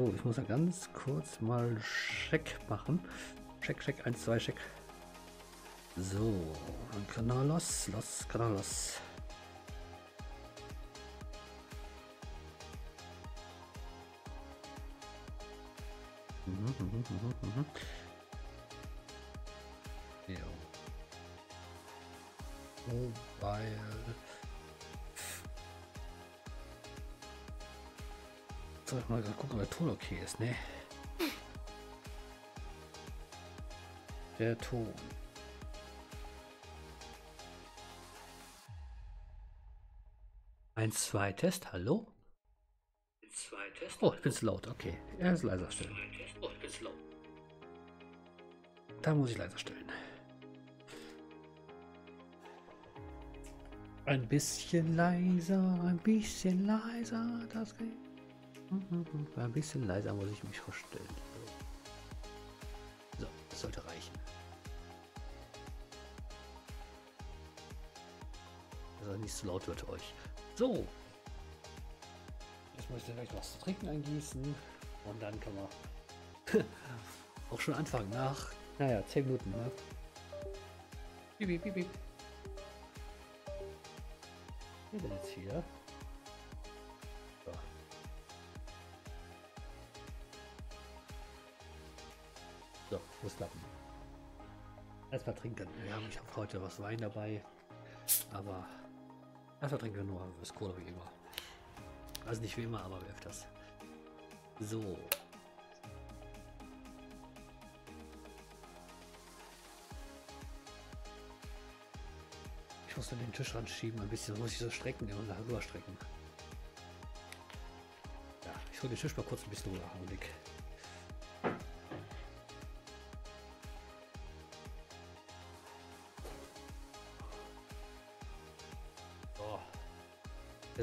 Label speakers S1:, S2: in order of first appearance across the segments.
S1: So, ich muss ja ganz kurz mal Check machen. Check, check, 1, 2, check. So, dann kann los, los, kann los. Mhm, mhm, mhm, mhm. Ja. Mobile. Soll ich mal gucken, ob der Ton okay ist, ne? Der Ton. Ein, zwei, Test, hallo? Zwei Test. Oh, ich bin zu laut, okay. Er ist leiser stellen. Oh. Da muss ich leiser stellen. Ein bisschen leiser, ein bisschen leiser, das geht. Ein bisschen leiser muss ich mich vorstellen. So, das sollte reichen. Dass er nicht zu laut wird euch. So. Jetzt muss ich gleich was zu trinken eingießen. Und dann können wir auch schon anfangen. Nach, naja, 10 Minuten. Ne? Piep, piep, piep. Ich bin jetzt hier. Muss klappen. Erstmal trinken. Wir haben, ich habe heute was Wein dabei. Aber erstmal trinken wir nur das Cola wie immer. Also nicht wie immer, aber öfters. So. Ich muss dann den Tisch ranschieben, ein bisschen muss ich so strecken und rüber strecken. Ja, ich hole den Tisch mal kurz ein bisschen. Augenblick.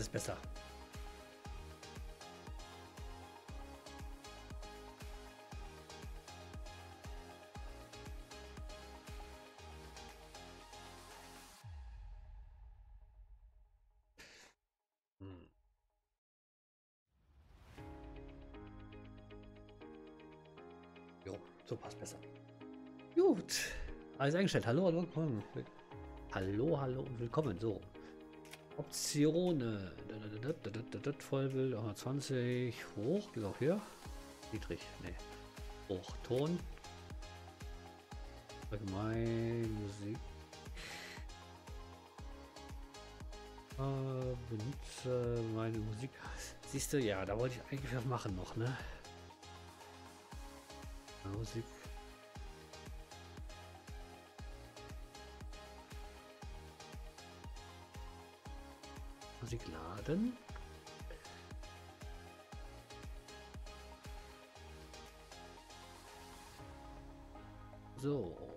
S1: Ist besser. Hm. Jo, so passt besser. Gut. Alles eingestellt. Hallo, hallo, willkommen. Hallo, hallo und willkommen. So. Optionen. Vollbild 120. Hoch. Geht auch hier. Niedrig. Nee. Hoch. Ton. Allgemein. Musik. Äh, benutze meine Musik. Siehst du, ja, da wollte ich eigentlich was machen noch, ne? Musik. Musik laden. So.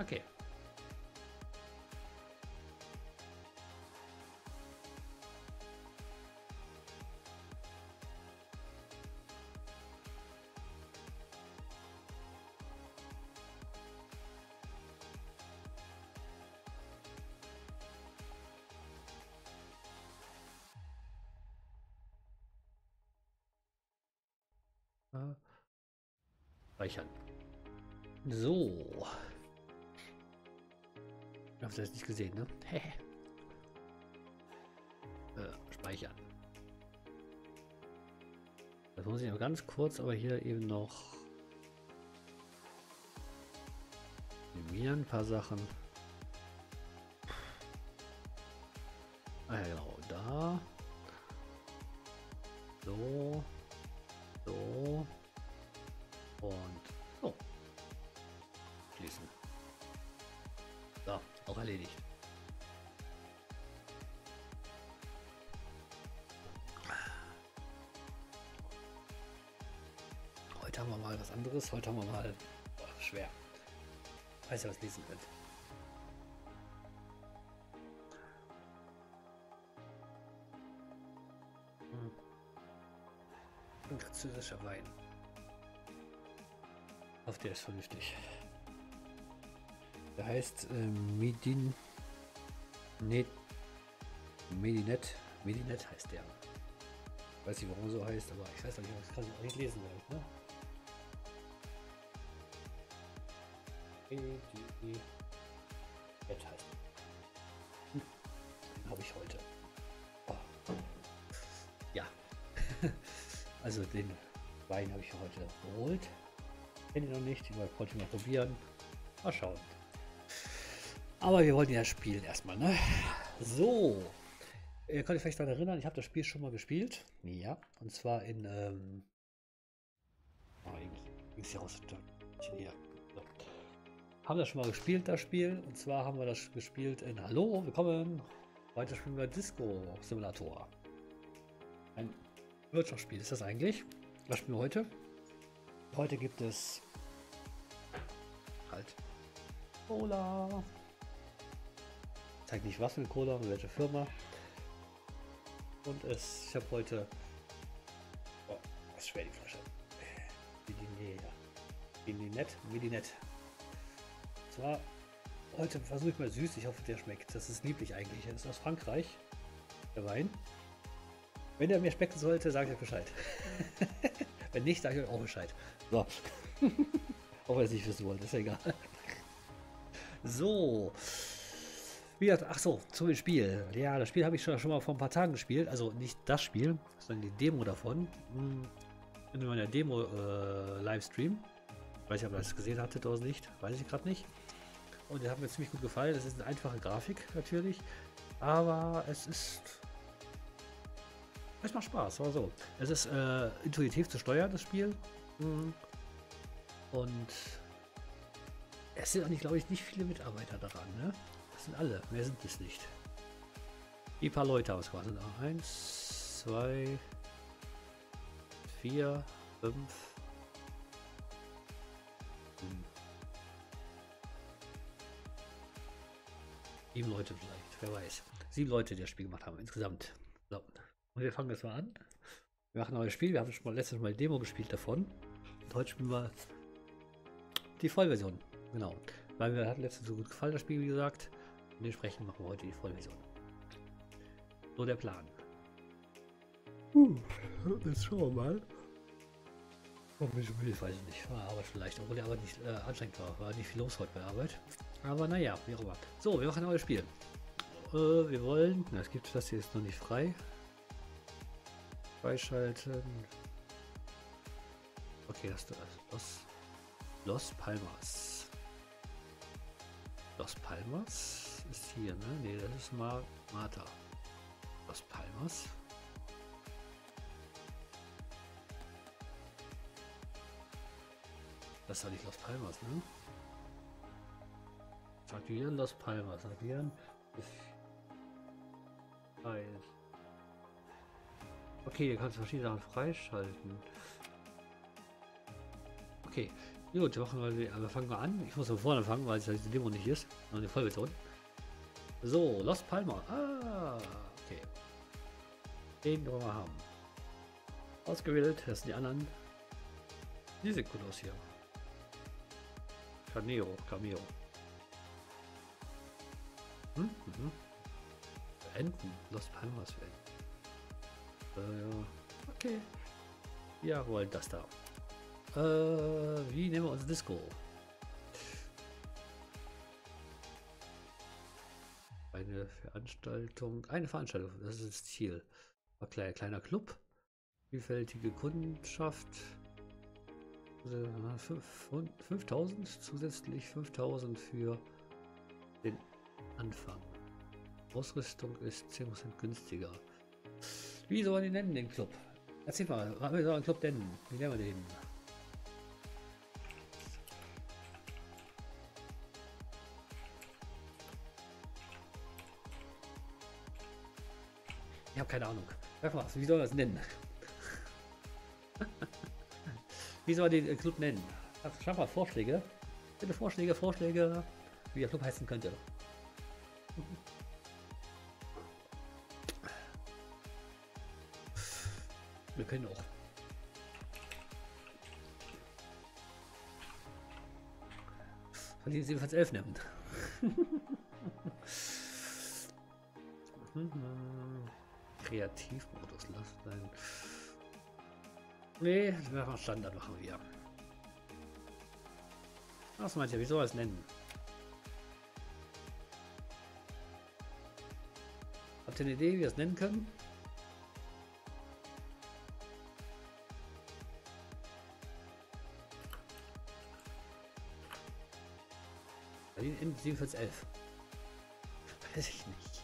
S1: Okay. Äh, Speichern. So. Ich hab's jetzt nicht gesehen, ne? äh, speichern. Das muss ich noch ganz kurz, aber hier eben noch animieren, ein paar Sachen. Haben wir mal was anderes. Heute haben wir mal boah, schwer. Falls ihr was lesen könnt. Hm. Ein französischer Wein. Auf der ist vernünftig. Der heißt äh, Medin. Nee. Medinet. Medinet heißt der. Weiß nicht, warum so heißt, aber ich weiß nicht, kann ich auch nicht lesen, gleich, ne? Heißt hm. Den habe ich heute. Oh. Ja. also den Wein habe ich heute geholt. Kenne ich noch nicht, ich wollte mal probieren. Mal schauen. Aber wir wollten ja spielen erstmal, ne? So. Ihr könnt euch vielleicht daran erinnern, ich habe das Spiel schon mal gespielt. Ja. Und zwar in. Ähm oh, ging's hier raus. Hier. Haben das schon mal gespielt, das Spiel. Und zwar haben wir das gespielt in Hallo, willkommen. Heute spielen wir Disco Simulator. Ein Wirtschaftsspiel ist das eigentlich. Was spielen wir heute? Heute gibt es halt Cola. Zeigt nicht was für Cola und welche Firma. Und es, ich habe heute. Oh, was schwer die Flasche. Medinet, Medinet. Zwar heute versuche ich mal süß. Ich hoffe, der schmeckt. Das ist lieblich eigentlich. Das ist aus Frankreich. Der Wein. Wenn der mir schmecken sollte, sage ich euch Bescheid. Wenn nicht, sage ich euch auch Bescheid. So. auch wenn es nicht wissen wollt, ist ja egal. So. Wie ach so, zum Spiel. Ja, das Spiel habe ich schon, schon mal vor ein paar Tagen gespielt. Also nicht das Spiel, sondern die Demo davon. Hm, in meiner Demo-Livestream. Äh, weiß ich, ob ihr das gesehen hattet oder nicht. Weiß ich gerade nicht. Und der hat mir ziemlich gut gefallen. Das ist eine einfache Grafik natürlich. Aber es ist. Es macht Spaß, aber so. Es ist äh, intuitiv zu steuern, das Spiel. Hm. Und es sind nicht, glaube ich, nicht viele Mitarbeiter daran, ne? Das sind alle, mehr sind es nicht. Die paar Leute aus quasi. Eins, zwei, vier, fünf. Sieben Leute vielleicht, wer weiß. Sieben Leute, die das Spiel gemacht haben insgesamt. So. Und wir fangen jetzt mal an. Wir machen ein neues Spiel. Wir haben schon mal letztes Mal Demo gespielt davon. Und heute spielen wir die Vollversion. Genau. Weil mir hat letztens so gut gefallen, das Spiel, wie gesagt. Und dementsprechend machen wir heute die Vollversion. So der Plan. Uh, jetzt schauen wir mal. Ob ich will, weiß ich nicht. War Arbeit vielleicht, obwohl die Arbeit nicht äh, anstrengend war. War nicht viel los heute bei Arbeit. Aber naja, wie auch immer. So, wir machen ein neues Spiel. Äh, wir wollen. Na, es gibt das hier ist noch nicht frei. Freischalten. Okay, das ist Los, Los Palmas. Los Palmas ist hier, ne? Ne, das ist Mar Marta. Los Palmas. Das doch nicht Los Palmas, ne? Aktivieren Los Palmas. Aktivieren. Okay, hier kannst du verschiedene Sachen freischalten. Okay, Gut, machen wir, wir fangen wir an. Ich muss von vorne fangen, weil es die Demo nicht ist. Noch eine Vollversion. So, Lost Palmer. Ah, okay. Den wollen wir haben. Ausgewählt, das sind die anderen. Die sieht gut aus hier. Cameo, Cameo. Hm? Mhm. Beenden. Lost Palmas beenden. Äh, okay. Jawohl, das da. Äh, wie nehmen wir uns Disco? Eine Veranstaltung, eine Veranstaltung, das ist das Ziel. Ein kleiner, kleiner Club, vielfältige Kundschaft, 5000 zusätzlich 5000 für Anfang. Ausrüstung ist 10% günstiger. Wie soll man den nennen, den Club? Erzähl mal, wie soll man den Club nennen? Wie nennen wir den? Ich habe keine Ahnung. Was, wie soll man das nennen? wie soll man den Club nennen? Schau mal Vorschläge. Bitte Vorschläge, Vorschläge, wie der Club heißen könnte. Können auch. Verlieren sie jedenfalls elf nehmen. Kreativmodus, lass sein. Nee, wir machen Standard machen wir. Was meint ihr, wie soll es nennen? Habt ihr eine Idee, wie wir es nennen können? Berlin in 4711. Weiß ich nicht.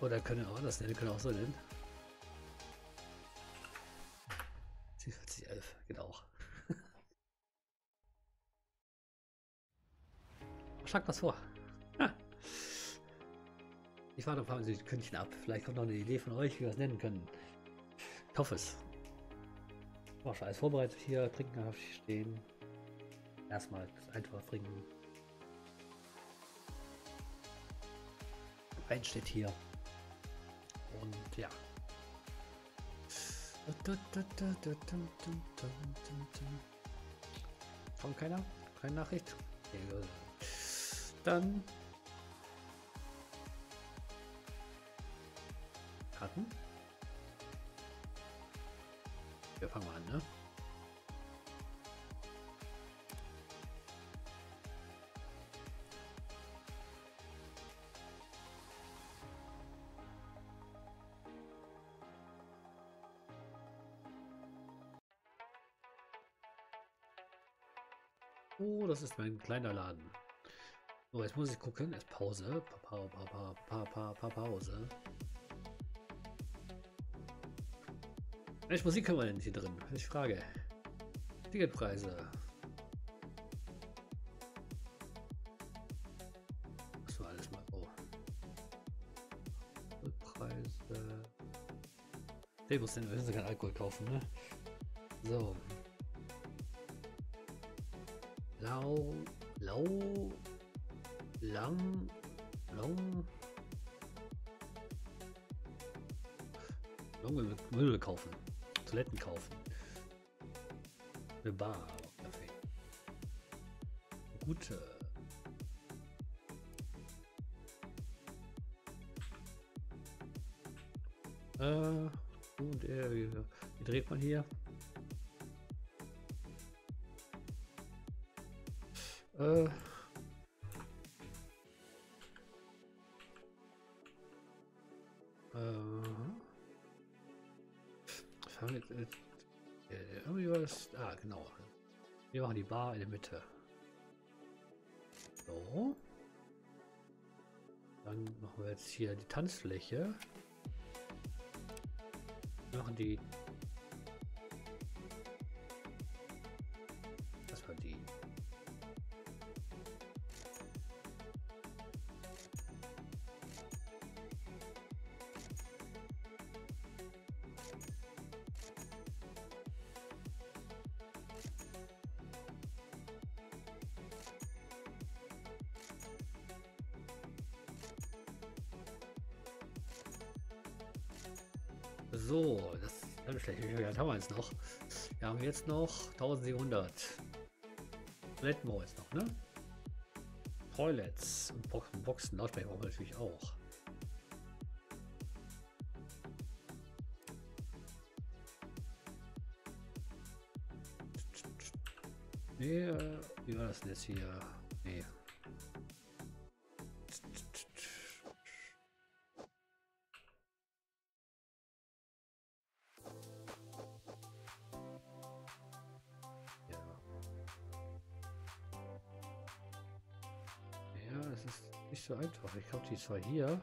S1: Oder können auch das nennen, können auch so nennen. 4711, geht auch. Schlag was vor. Ich warte auf Sie Kündchen ab. Vielleicht kommt noch eine Idee von euch, wie wir es nennen können. Ich hoffe es. War schon alles vorbereitet hier. Trinken habe ich stehen. Erstmal das einfach trinken. Wein steht hier. Und ja. Kommt keiner? Keine Nachricht? Dann Karten. Wir fangen mal an, ne? Oh, das ist mein kleiner Laden. So, jetzt muss ich gucken. Ist Pause. Pa, pa, pa, pa, pa, pa, Pause. Welche Musik haben wir denn hier drin? Ich frage. Ticketpreise. Das war alles mal so. Preise. Ich muss denn wir müssen keinen Alkohol kaufen, ne? So. Lau. Lau. Lang. Long. Long Müll kaufen. Toiletten kaufen. Eine Bar. Gute. Äh, und er, wie dreht man hier? Äh. Irgendwie war das. Ah, genau. Wir machen die Bar in der Mitte. So. Dann machen wir jetzt hier die Tanzfläche. Machen die So, das ist schlecht. Wie viel haben wir jetzt noch? Wir haben jetzt noch 1700. Toiletten wir jetzt noch, ne? Toilets und Boxen, Boxen Lautsprecher brauchen wir natürlich auch. Nee, äh, wie war das denn jetzt hier? Nee. So einfach. Ich glaube, die zwar hier.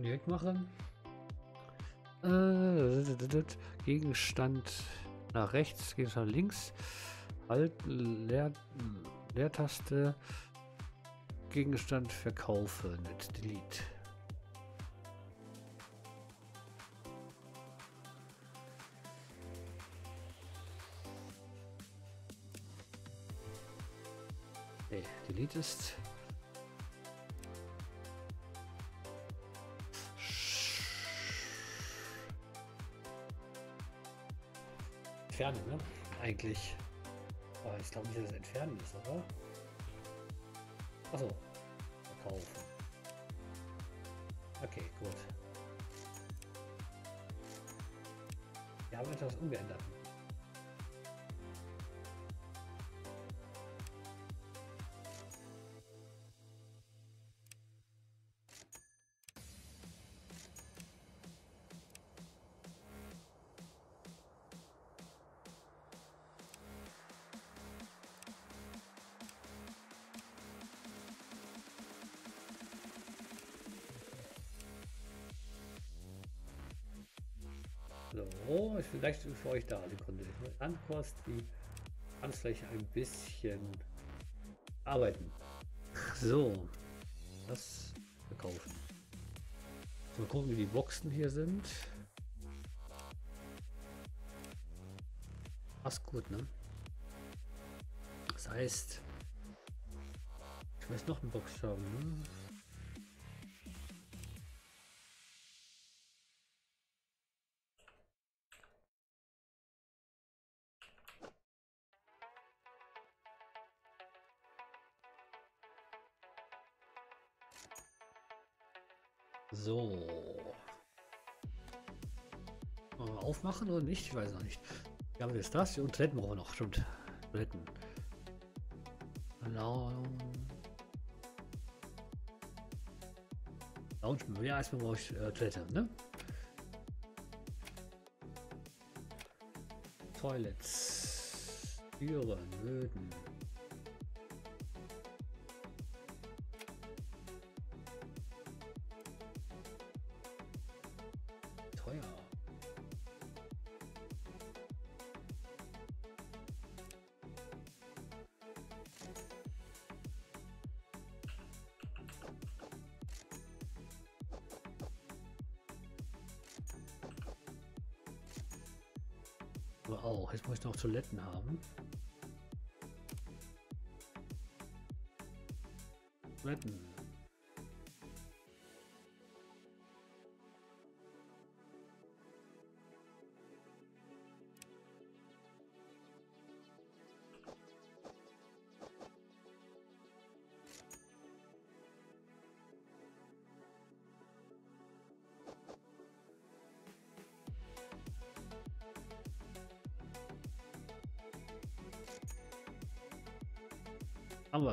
S1: Kann direkt machen. Äh, Gegenstand nach rechts, Gegenstand links. Halt, Leer, Leertaste. Gegenstand verkaufen mit Delete. Nee, Delete ist entfernen, ne? Eigentlich. Aber ich glaube nicht, dass es entfernen ist, oder? Achso. Verkaufen. Okay, gut. Wir haben etwas umgeändert. Vielleicht für euch da. Sekunde. Landkost, die Tanzfläche ein bisschen arbeiten. So, das verkaufen. Mal gucken, wie die Boxen hier sind. Passt gut, ne? Das heißt, ich weiß noch eine Box haben, ne? Aufmachen oder nicht? Ich weiß noch nicht. Wir haben jetzt das und Toiletten brauchen wir noch. Stimmt. Toiletten. Lounge. Lounge. Ja, erstmal brauche ich äh, Toilette, ne? Toilets. Türen, Böden. Aber auch. Jetzt muss ich noch Toiletten haben. Toiletten.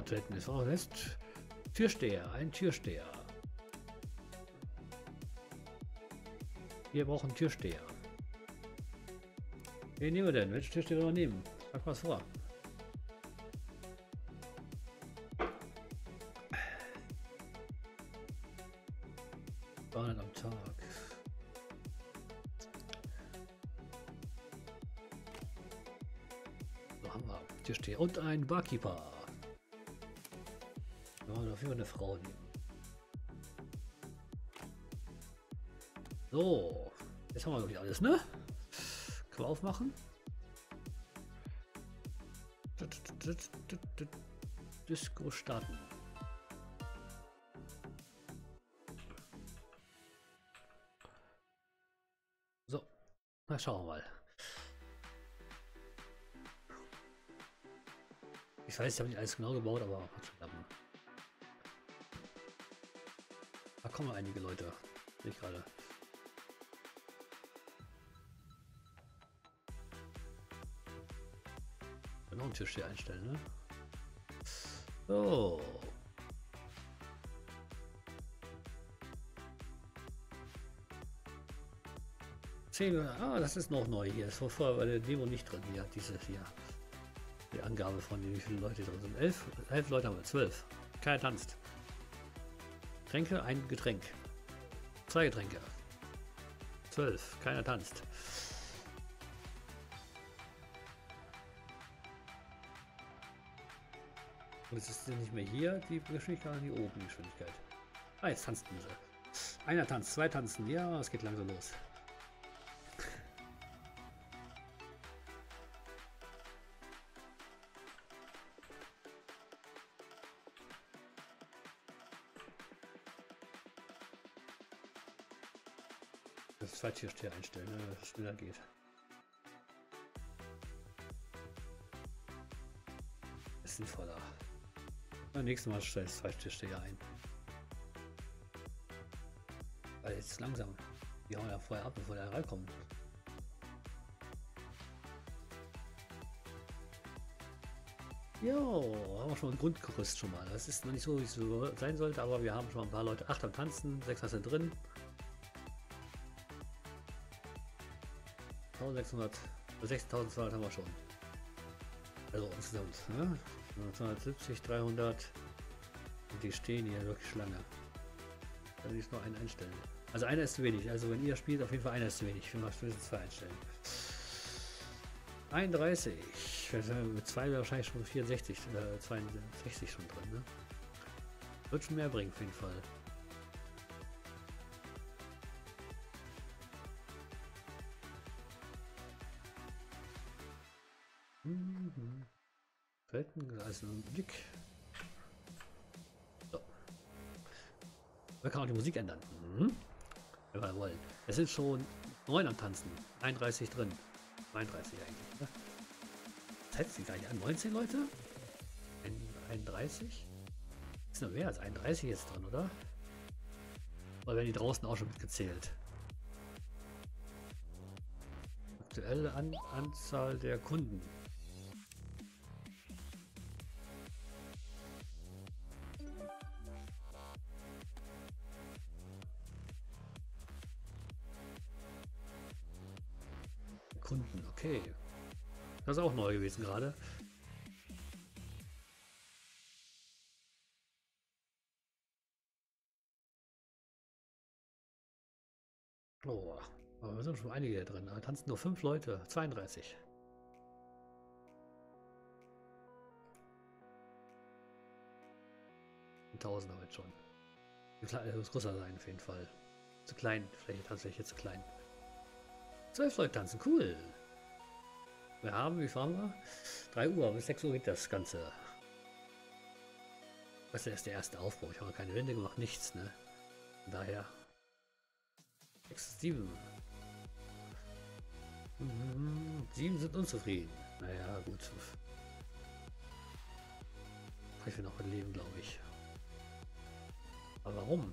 S1: Ist auch jetzt Türsteher, ein Türsteher. Wir brauchen Türsteher. Wen nehmen wir denn? Welchen Türsteher wir nehmen? Sag was vor. Bahnen am Tag. So haben wir Türsteher und ein Barkeeper. Dafür eine Frau nehmen. So, jetzt haben wir wirklich alles, ne? Können wir aufmachen? Disco starten. So, na schauen wir mal. Ich weiß, ich habe nicht alles genau gebaut, aber hat klappen. kommen einige Leute. Sehe ich gerade. Noch einen Tisch hier einstellen, ne? So. Ah, das ist noch neu hier. Das war vorher bei der Demo nicht drin. Ja, diese hier. Die Angabe von wie viele Leute drin sind. Elf, elf Leute haben wir. Zwölf. Keiner tanzt. Tränke, ein Getränk. Zwei Getränke. Zwölf. Keiner tanzt. Und es ist nicht mehr hier die Geschwindigkeit, sondern die oben Geschwindigkeit. Ah, jetzt tanzen sie. Einer tanzt, zwei tanzen. Ja, es geht langsam los. Das Zweitiersteher einstellen, ne, dass es schneller geht. Ist sinnvoller. Beim nächsten Mal stelle ich das Zweitiersteher ein. Weil jetzt langsam. Die hauen ja vorher ab, bevor der reinkommt. Jo, haben wir schon ein Grundgerüst schon mal. Das ist noch nicht so, wie es sein sollte, aber wir haben schon ein paar Leute. Acht am Tanzen, sechs sind drin. 1600, 6200 haben wir schon. Also insgesamt, ne? 270, 300. Und die stehen hier wirklich lange. Da will ich noch einen einstellen. Also einer ist zu wenig. Also wenn ihr spielt, auf jeden Fall einer ist zu wenig. Wir müssen zwei einstellen. 31. Mit zwei wäre wahrscheinlich schon 64, äh, 62 schon drin. Ne? Wird schon mehr bringen auf jeden Fall. Auch die Musik ändern. Mhm. Wenn wir wollen. Es sind schon 9 am Tanzen. 31 drin. 32 eigentlich. Ne? Das heißt sie gar an. 19 Leute? 31? Ist noch mehr als 31 jetzt drin, oder? Oder werden die draußen auch schon mitgezählt? Aktuelle an Anzahl der Kunden. Kunden, okay. Das ist auch neu gewesen gerade. Oh, aber wir sind schon einige drin. Da tanzen nur fünf Leute, 32. Tausend damit schon. Es muss größer sein auf jeden Fall. Zu klein, vielleicht tatsächlich zu klein. Zwölf Leute tanzen, cool. Wir haben, wie fahren wir? 3 Uhr, bis 6 Uhr geht das Ganze. Das ist der erste Aufbau. Ich habe keine Wände gemacht, nichts, ne? Von daher. 6, 7. Mhm, 7 sind unzufrieden. Naja, gut. Ich will noch ein Leben, glaube ich. Aber warum?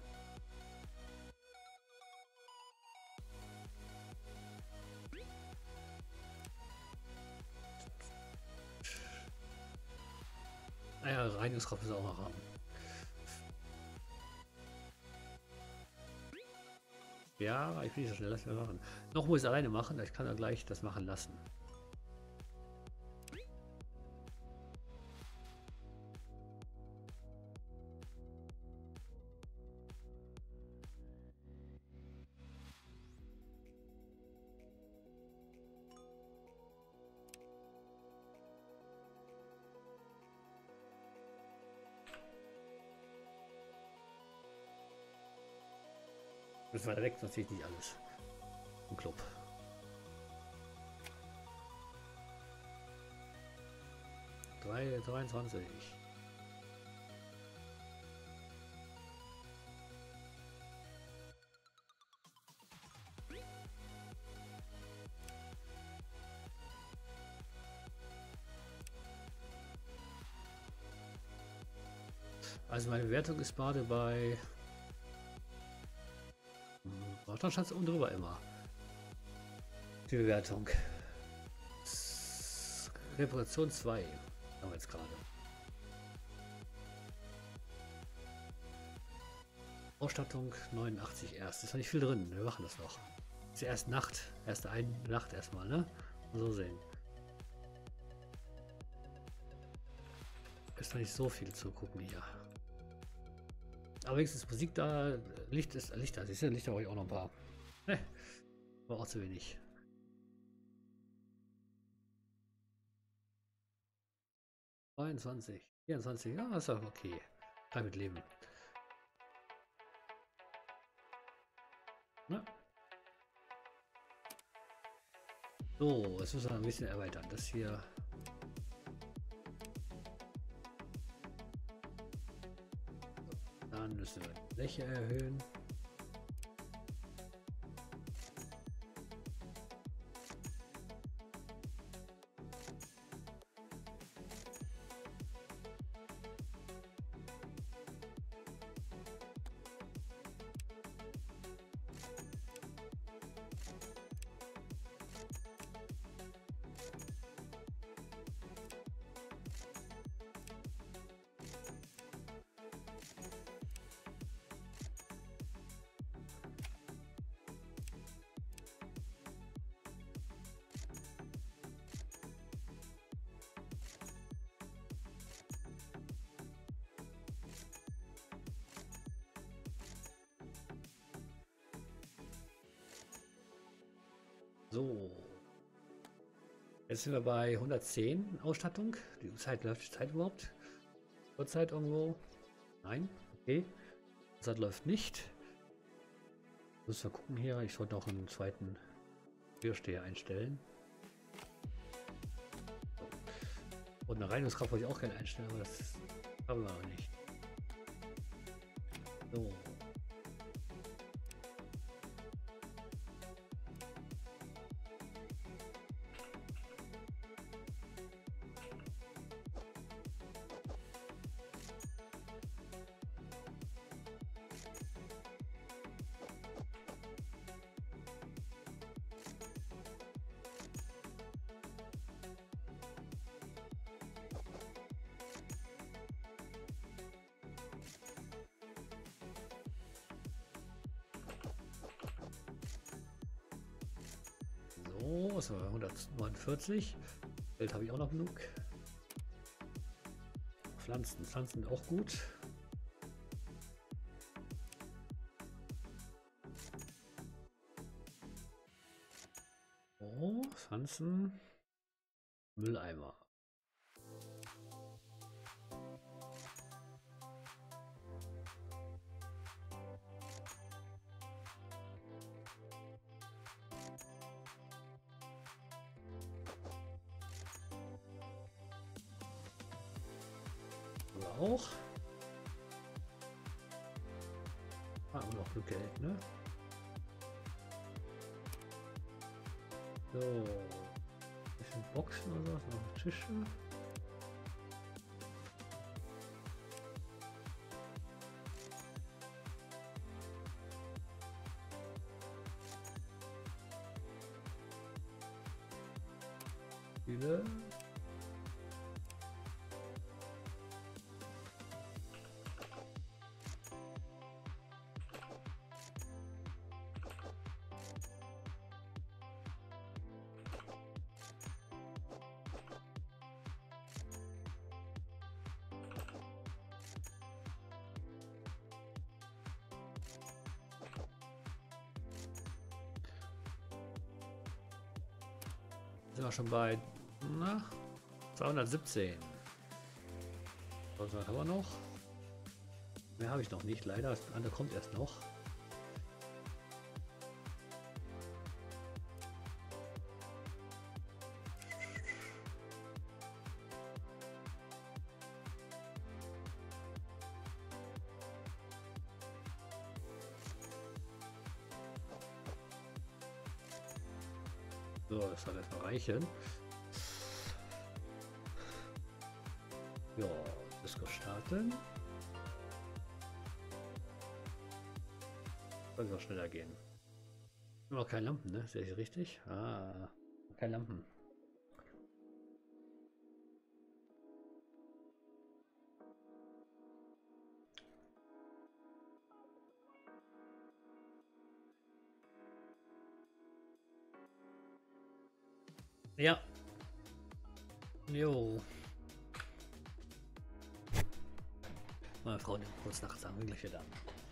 S1: Reinigungskraft ist auch noch haben. Ja, ich will so schnell, lass mal machen. Noch muss ich alleine machen, ich kann ja gleich das machen lassen. Müssen wir weg, sonst sehe ich nicht alles. Im Club. Drei, 23. Also meine Wertung ist gerade bei da es oben drüber immer. Die Bewertung. Reparation 2 haben wir jetzt gerade. Ausstattung 89 erst. Ist noch nicht viel drin. Wir machen das noch. Ist ja erst Nacht. Erste eine Nacht erstmal, ne? So sehen. Ist noch nicht so viel zu gucken hier. Aber wenigstens Musik da, Licht ist Licht da. Siehst du, Licht habe ich auch noch ein paar. War auch zu wenig. Neunundzwanzig, 24, ja, ist auch okay. Kann mit leben. Na? So, jetzt müssen wir ein bisschen erweitern. Das hier Die Fläche erhöhen. So. Jetzt sind wir bei 110 Ausstattung. Die Zeit läuft die Zeit überhaupt? Uhrzeit irgendwo? Nein? Okay. Die Zeit läuft nicht. Müssen wir gucken hier. Ich sollte noch einen zweiten Türsteher einstellen. Und eine Reinigungskraft wollte ich auch gerne einstellen, aber das haben wir noch nicht. So, was war 149. Geld habe ich auch noch genug. Pflanzen, Pflanzen auch gut. Oh, Pflanzen. Sind wir schon bei na, 217. Was haben wir noch? Mehr habe ich noch nicht, leider. Das andere kommt erst noch. Reichen. Ja, Disco starten. Soll noch schneller gehen. Noch keine Lampen, ne? Sehe ich richtig? Ah, keine Lampen. Frau nimmt kurz nachts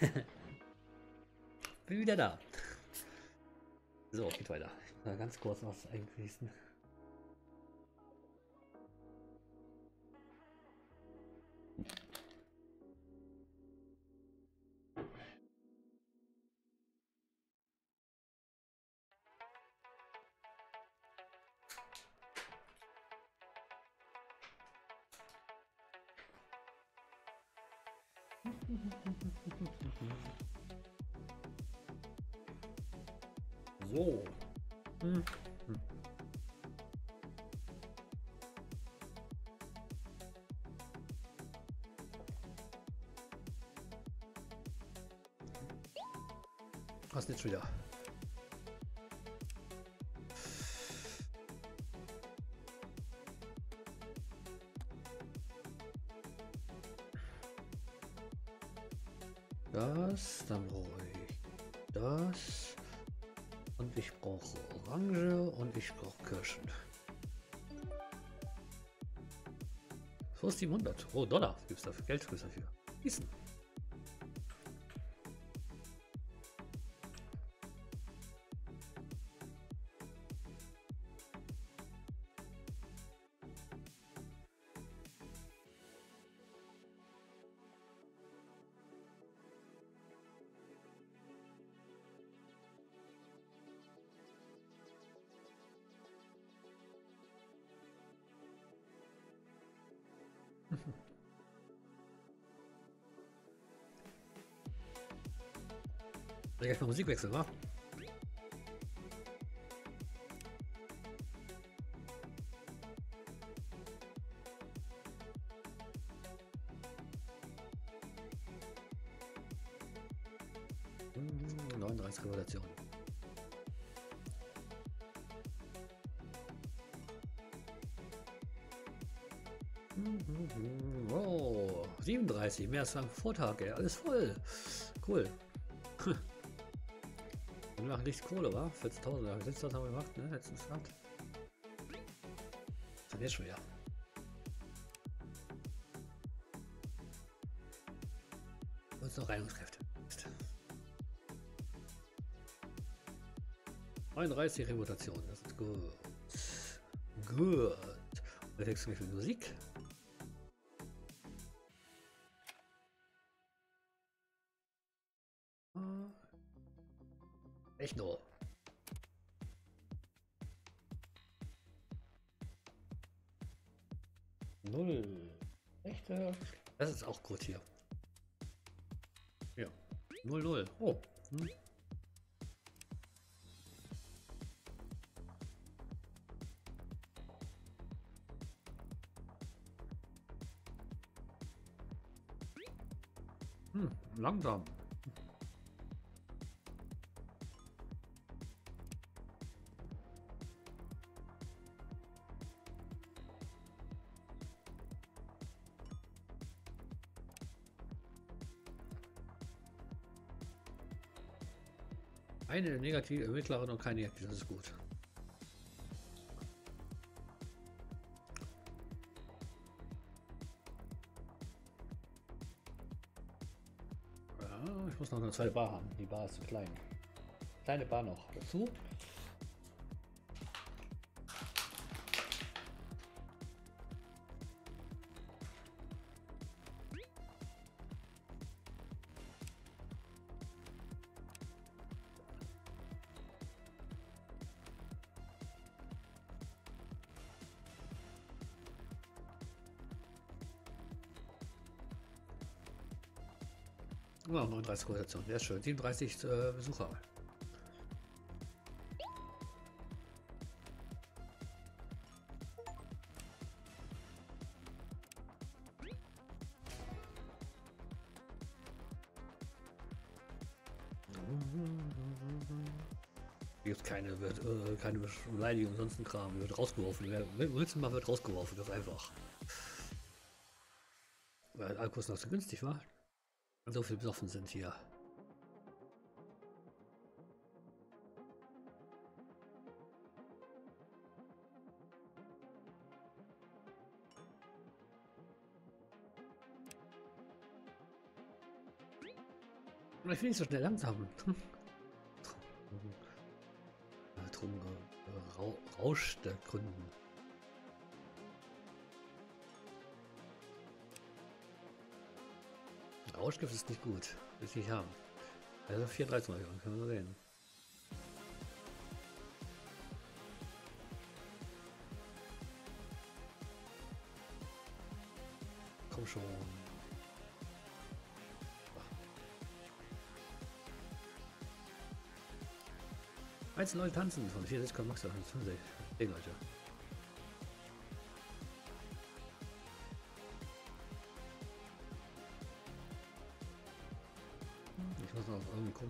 S1: bin wieder da. So, geht weiter. Mal ganz kurz was eingießen. Jetzt wieder? Das, dann brauche ich das. Und ich brauche Orange und ich brauche Kirschen. So ist 700. Oh, Dollar. Gibt es dafür Geld dafür? Gießen. Gleich mal Musikwechsel, wa? Hm, 39 Revolution. Oh, 37, mehr als am Vortag, ey. alles voll. Cool. Machen richtig Kohle, wa? 14.000, letztes haben wir gemacht, ne? Letztens gehabt. Sind jetzt schon wieder. Und noch Reinigungskräfte. 39 Reputation, das ist gut. Gut. Wir wechseln für Musik. 0-0. Oh. Hm. hm. langsam. Eine negative mittlere und keine negative, das ist gut. Ja, ich muss noch eine zweite Bar haben. Die Bar ist zu klein. Kleine Bar noch dazu. 39 Rotation, sehr schön. 37 äh, Besucher. Gibt keine, wird, äh, keine Beleidigung, sonst ein Kram. Wird rausgeworfen. Wer willst du mal, wird rausgeworfen. Das einfach. Weil Alkohol noch so günstig war. So viel besoffen sind hier. Ich will nicht so schnell langsam. Äh, Ra Rauschgift ist nicht gut. Will ich nicht haben. Also 34 mal, können wir sehen. Komm schon. Einzelne tanzen von 40 Max 20. Hey Leute.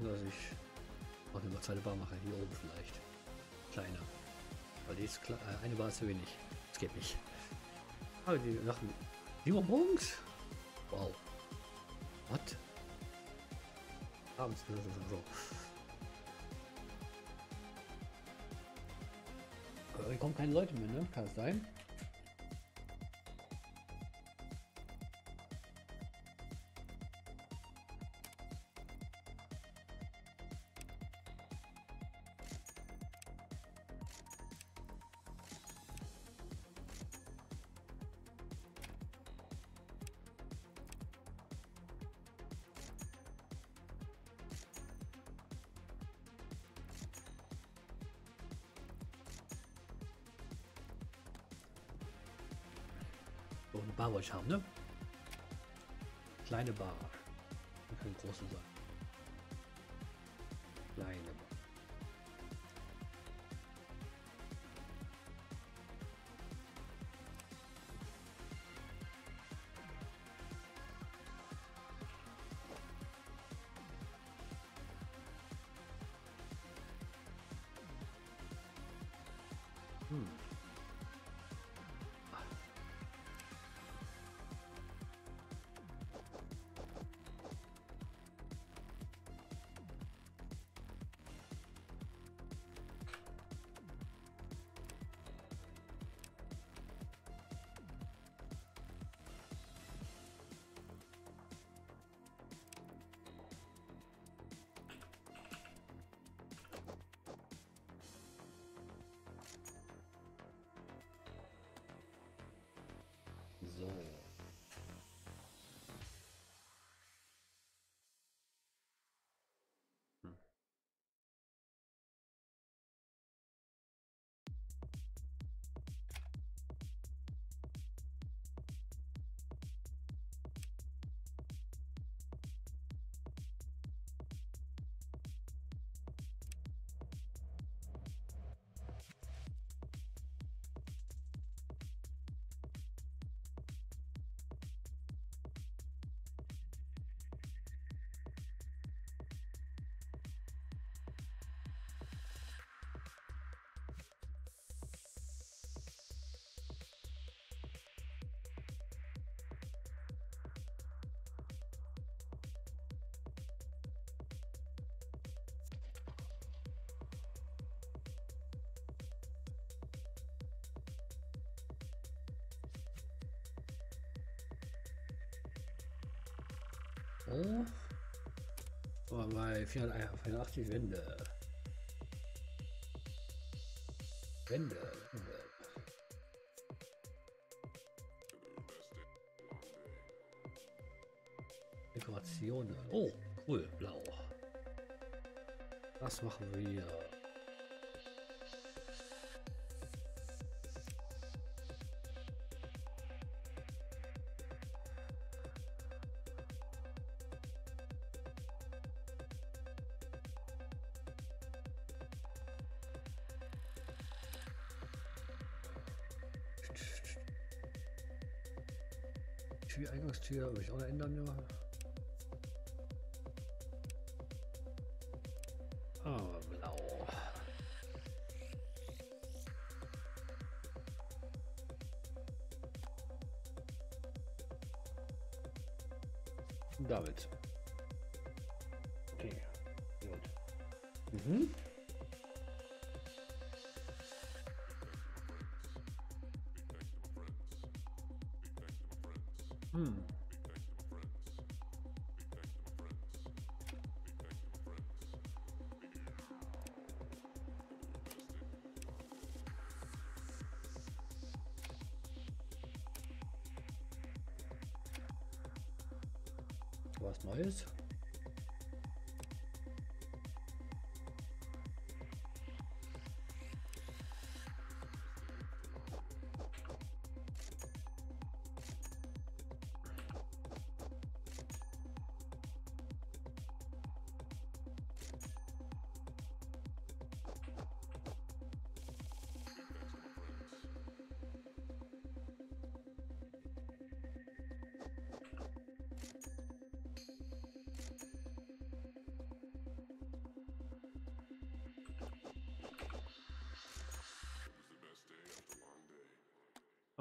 S1: Dass ich auch eine zweite Bar mache. Hier oben vielleicht. Kleiner. Weil die ist klar, äh, eine Bar ist zu wenig. Das geht nicht. Aber die Sachen. Lieber morgens? Wow. Was? Abends, ist so. Hier kommen keine Leute mehr, ne? Kann es sein? So eine Bar wollte ich haben, ne? Kleine Bar. Keine große sein. So. Aber bei 481 Wände. Wände. Wände. Dekorationen. Oh, cool, blau. Was machen wir? Würde ich auch noch ändern, ja. Ah, blau. Damit. Okay. Gut. Mhm.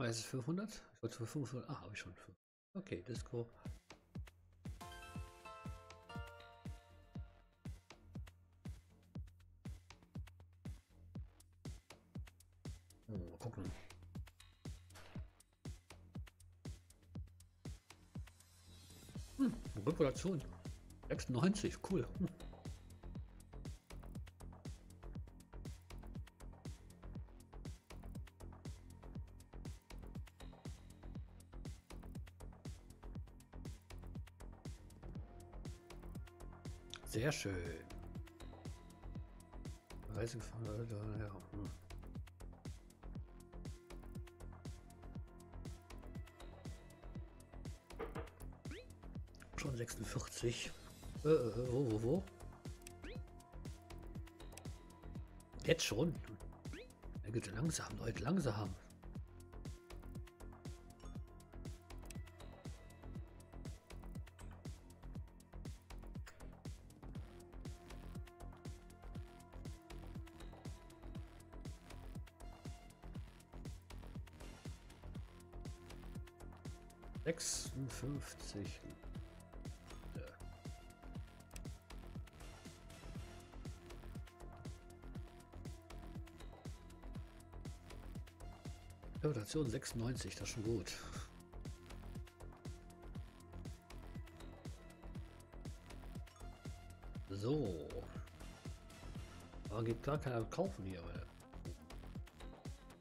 S1: Es ist 500? Ich wollte für 500. Ah, habe ich schon. Okay, Disco. Oh, mal gucken. Hm, Reputation. 96, cool. Hm. Sehr schön. Reisegefahren, ja. Hm. Schon 46. Äh, äh, wo, wo, wo? Jetzt schon. Er geht langsam, Leute, langsam. Sechsundfünfzig. Reputation 96, das ist schon gut. So. Aber gibt gar keiner kaufen hier, weil.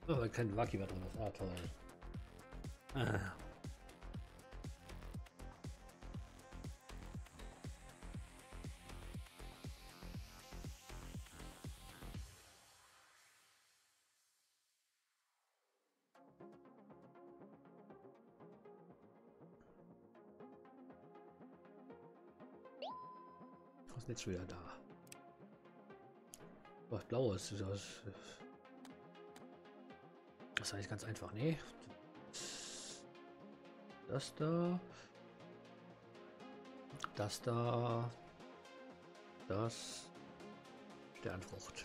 S1: Oh, kein Waki mehr drin ist. Ah, toll. Ah. Was ist jetzt wieder da? Was blaues ist das? Das eigentlich ganz einfach. Nee. Das da. Das da. Das. Sternfrucht.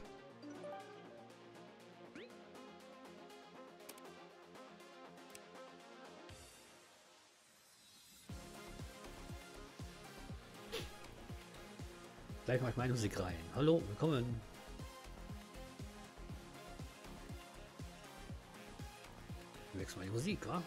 S1: Mache ich meine Musik rein. Hallo, willkommen. Wechseln mal die Musik, wa?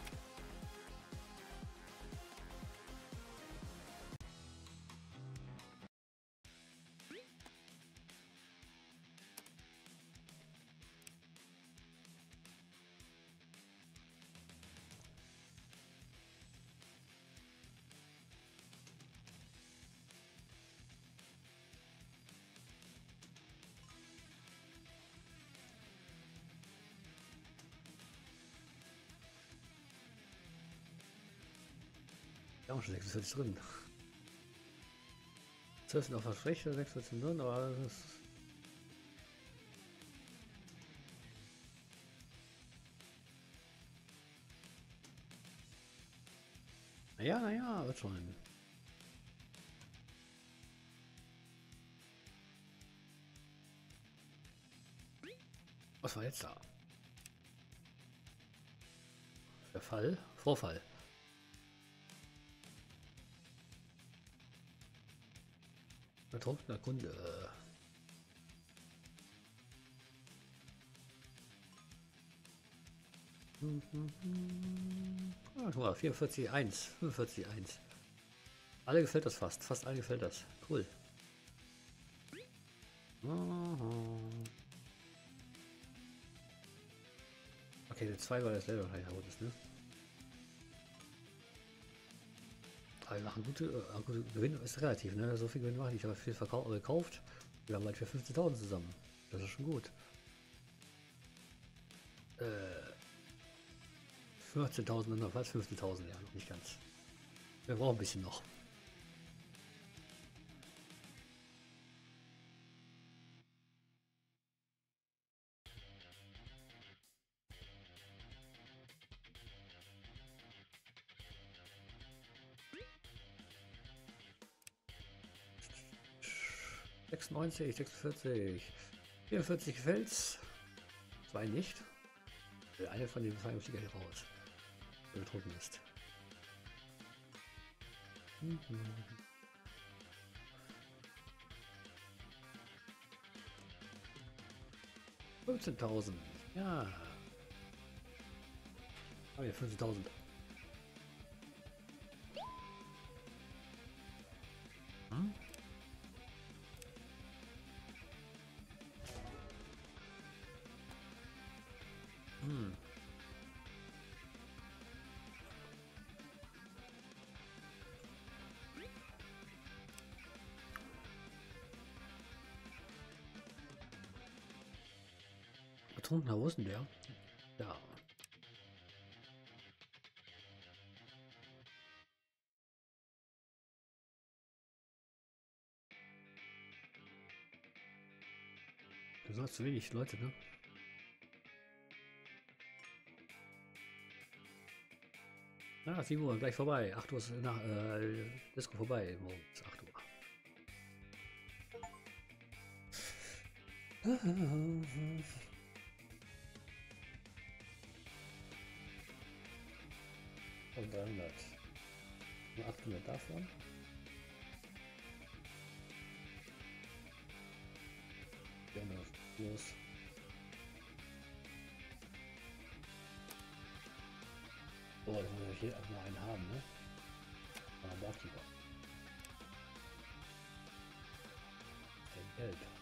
S1: Auch schon 46 drin. 12 sind auf der Schwäche, 46 drin, aber das ist Ja, naja, wird schon. Was war jetzt da? Verfall? Vorfall. Betroffener Kunde. Ah, guck mal, 44, 1, 45, 1. Alle gefällt das fast, fast alle gefällt das. Cool. Okay, der 2 war das Level ist, ne? Aber nach gute, äh, Gewinn ist relativ, ne? So viel Gewinn mache ich, aber viel verkauft, gekauft. Wir haben halt für 50.000 zusammen. Das ist schon gut. Äh, 14.000 und fast 15.000, ja, noch nicht ganz. Wir brauchen ein bisschen noch. Sechsundneunzig, 46, 44 gefällt's, zwei nicht. Eine von den zwei fliegt hier raus betrunken ist. Mhm. Fünfzehntausend. Ja. Oh ja, 15.000. Betrunkener, wo ist denn der? Ja. Du sagst zu wenig Leute, ne? Ah, 7 Uhr, gleich vorbei. 8 Uhr ist nach äh, Disco vorbei morgens. 8 Uhr. Und 300. Nur 800 davon. Ja, los. So, jetzt muss ich hier auch noch einen haben, ne? Aber Barkeeper. Geld.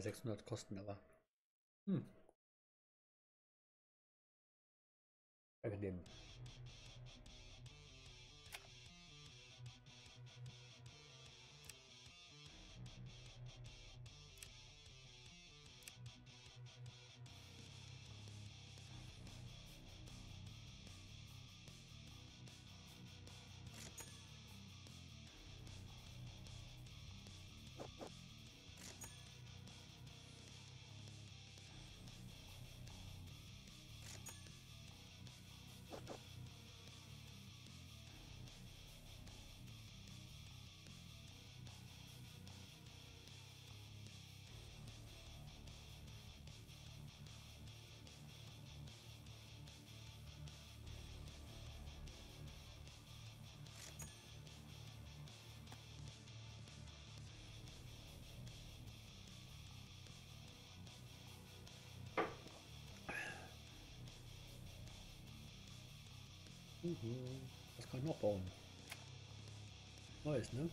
S1: Bei 600 kosten aber. Hm. Danke Mhm. Was kann ich noch bauen? Neues, ne?